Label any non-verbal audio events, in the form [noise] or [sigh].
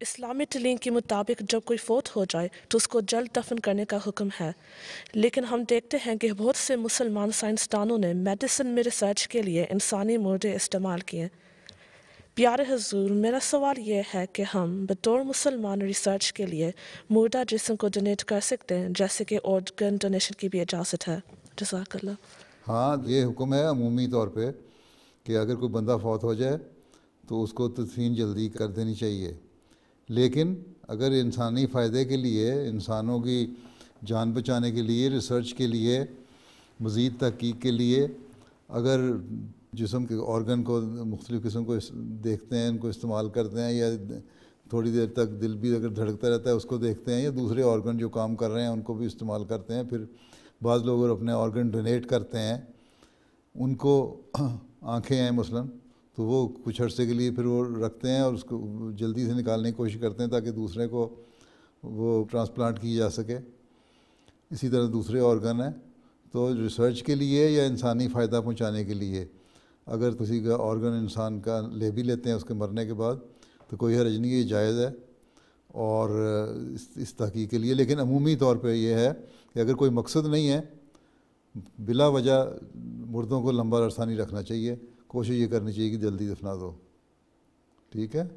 इस्लामी तलीम के मुताबिक जब कोई फोत हो जाए तो उसको जल्द दफन करने का हुक्म है। लेकिन हम देखते हैं कि बहुत से मुसलमान साइंसदानों ने मेडिसिन में रिसर्च के लिए इंसानी मुर्दे इस्तेमाल किए। प्यारे हजूर, मेरा सवाल यह है कि हम बतौर मुसलमान रिसर्च के लिए मुर्दा जिसम को डोनेट कर सकते हैं, जैसे कि ऑर्गन डोनेशन की भी इजाज़त है? जजाकल्ला हाँ ये हुक्म है अमूमी तौर पर कि अगर कोई बंदा फौत हो जाए तो उसको तदफीन जल्दी कर देनी चाहिए। लेकिन अगर इंसानी फ़ायदे के लिए, इंसानों की जान बचाने के लिए रिसर्च के लिए, मज़ीद तहकीक के लिए, अगर जिसम के ऑर्गन को, मुख्तलिफ़ किस्म को देखते हैं, इनको इस्तेमाल करते हैं या थोड़ी देर तक दिल भी अगर धड़कता रहता है, उसको देखते हैं या दूसरे ऑर्गन जो काम कर रहे हैं, उनको भी इस्तेमाल करते हैं, फिर बाज़ लोग अपने ऑर्गन डोनेट करते हैं, उनको [clears throat] आँखें हैं मसलन तो वो कुछ अर्से के लिए फिर वो रखते हैं और उसको जल्दी से निकालने की कोशिश करते हैं ताकि दूसरे को वो ट्रांसप्लांट की जा सके। इसी तरह दूसरे ऑर्गन हैं। तो रिसर्च के लिए या इंसानी फ़ायदा पहुँचाने के लिए? अगर किसी का ऑर्गन इंसान का ले भी लेते हैं उसके मरने के बाद तो कोई हरज नहीं ये जायज़ है। और इस, इस तहकीक के लिए लेकिन अमूमी तौर पर यह है कि अगर कोई मकसद नहीं है बिला वजह मुर्दों को लंबा अरसा नहीं रखना चाहिए। कोशिश ये करनी चाहिए कि जल्दी दफना दो। ठीक है?